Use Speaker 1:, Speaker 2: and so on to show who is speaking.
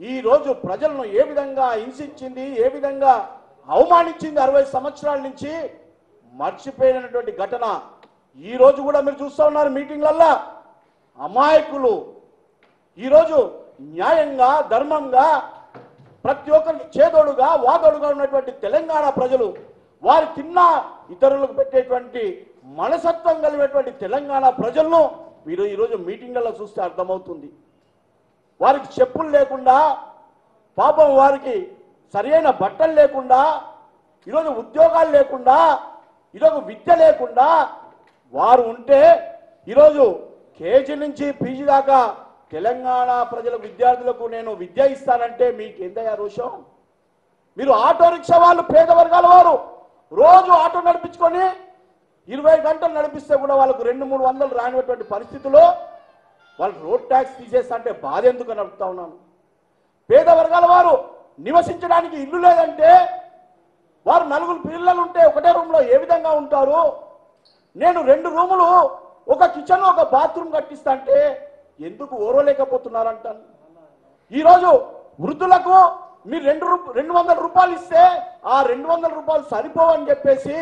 Speaker 1: ఈరోజు ప్రజలను ఏ విధంగా హింసించింది ఏ విధంగా అవమానించింది అరవై సంవత్సరాల నుంచి మర్చిపోయినటువంటి ఘటన. ఈ రోజు కూడా మీరు చూస్తూ ఉన్నారు మీటింగ్లల్లా. అమాయకులు. ఈరోజు న్యాయంగా ధర్మంగా ప్రతి ఒక్కరికి చేదోడుగా వాదోడుగా ఉన్నటువంటి తెలంగాణ ప్రజలు వారి తిన్న ఇతరులకు పెట్టేటువంటి మనసత్వం కలిగినటువంటి తెలంగాణ ప్రజలను మీరు ఈరోజు మీటింగ్లలో చూస్తే అర్థమవుతుంది. వారికి చెప్పులు లేకుండా పాపం వారికి సరైన బట్టలు లేకుండా ఈరోజు ఉద్యోగాలు లేకుండా ఈరోజు విద్య లేకుండా వారు ఉంటే ఈరోజు కేజీ నుంచి పీజీ దాకా తెలంగాణ ప్రజల విద్యార్థులకు నేను విద్య ఇస్తానంటే మీకు ఏందయ్యా రోషం? మీరు ఆటో రిక్షా వాళ్ళు పేద వర్గాల వారు. రోజు ఆటో నడిపించుకొని ఇరవై గంటలు నడిపిస్తే కూడా వాళ్ళకు రెండు మూడు వందలు రానిటువంటి పరిస్థితుల్లో వాళ్ళు రోడ్ ట్యాక్స్ తీసేస్తా అంటే బాధ ఎందుకు అని అడుగుతా ఉన్నాను. పేద వర్గాల వారు నివసించడానికి ఇల్లు లేదంటే వారు నలుగురు పిల్లలు ఉంటే ఒకటే రూమ్లో ఏ విధంగా ఉంటారు? నేను రెండు రూములు ఒక కిచెన్ ఒక బాత్రూమ్ కట్టిస్తా అంటే ఎందుకు ఓరలేకపోతున్నారంటాను ఈరోజు వృద్ధులకు మీరు రెండు రూ- రెండు వందల రూపాయలు ఇస్తే ఆ రెండు వందల రూపాయలు సరిపోవని చెప్పేసి